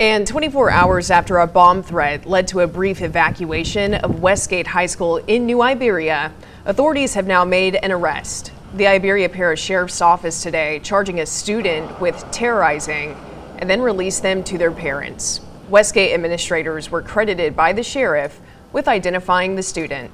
And 24 hours after a bomb threat led to a brief evacuation of Westgate High School in New Iberia, authorities have now made an arrest. The Iberia Parish Sheriff's Office today charging a student with terrorizing and then released them to their parents. Westgate administrators were credited by the sheriff with identifying the student.